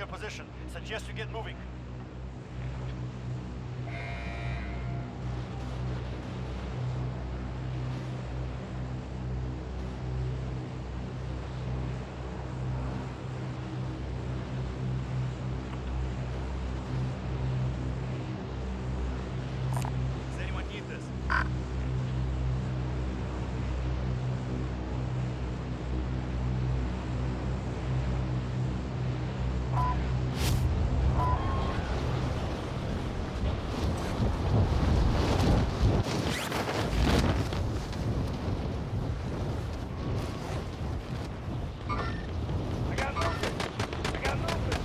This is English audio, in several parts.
your position. Suggest you get moving. Does? I got movement! I got movement!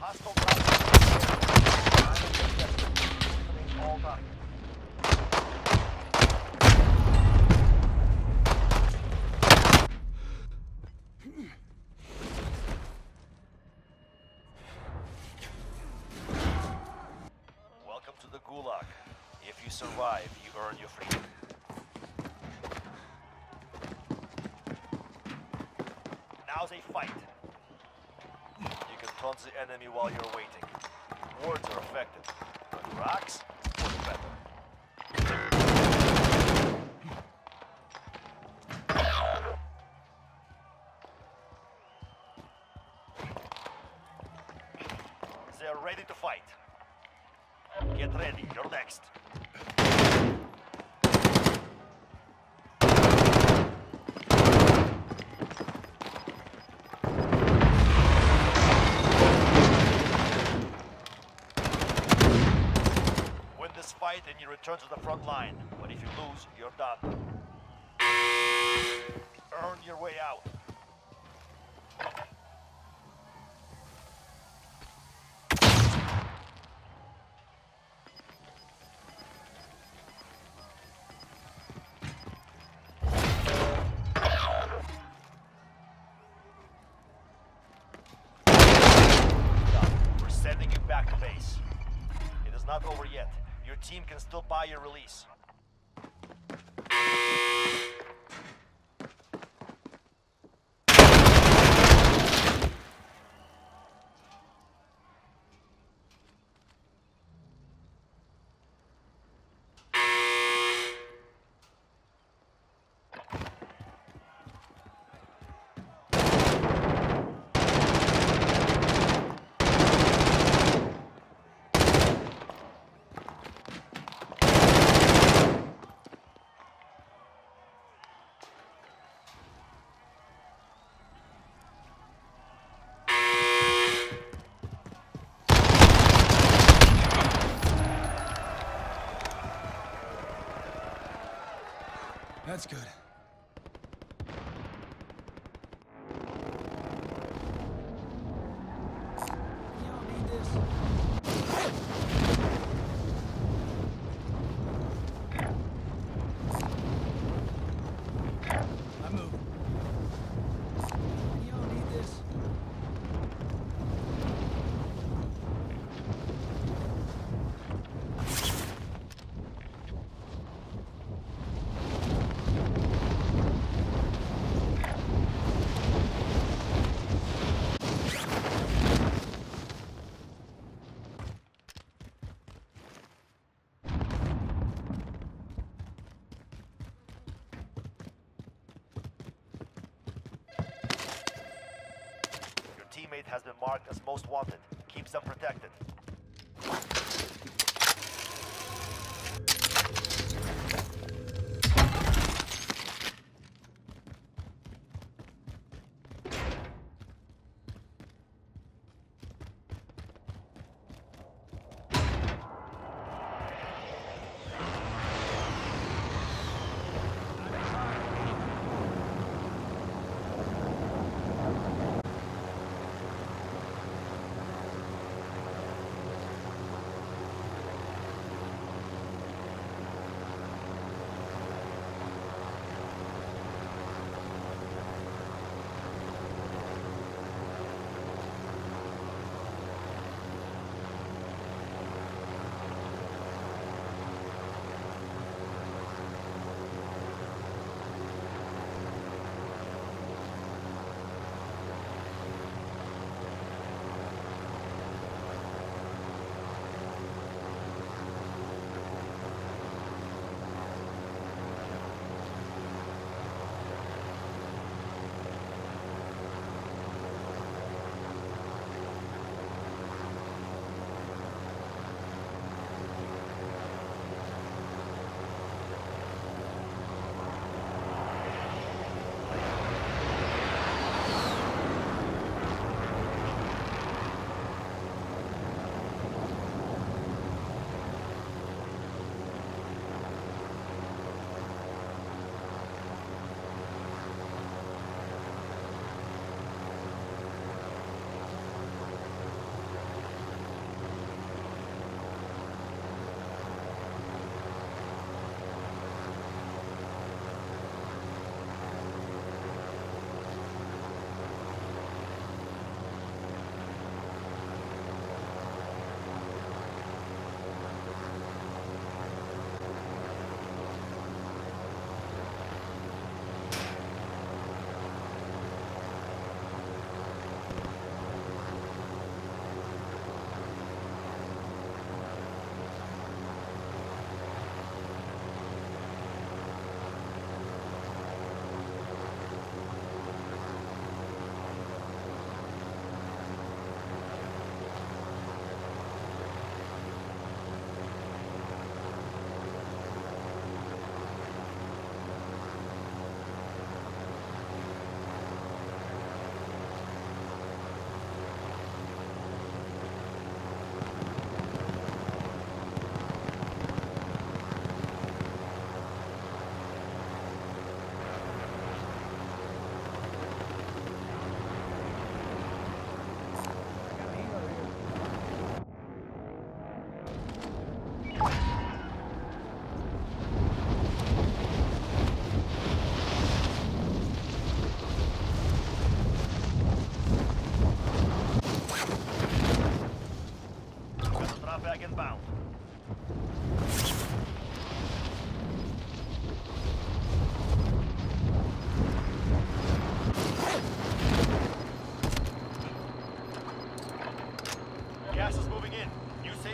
Hostile contact. All done. Welcome to the Gulag. If you survive, you earn your freedom. Now's a fight. You can taunt the enemy while you're waiting. Words are effective, but rocks work better. They're ready to fight. Get ready, you're next. Win this fight and you return to the front line. But if you lose, you're done. Earn your way out. Sending you back to base. It is not over yet. Your team can still buy your release. That's good. You don't need this. I'm moving. You don't need this. Your teammate has been marked as most wanted. Keep them protected.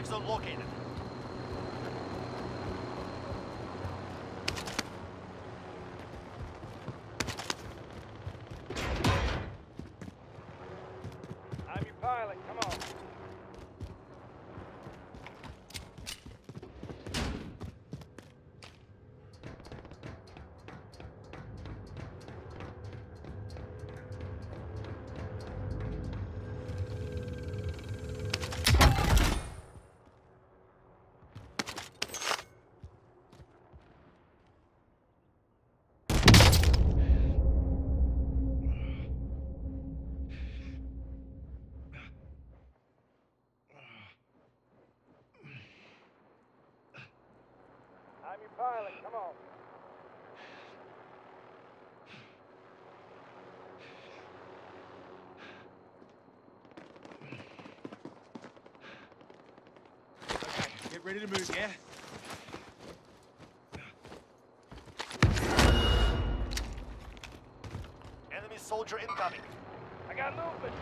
Objects are located. Ready to move, yeah? Enemy soldier incoming. I got movement.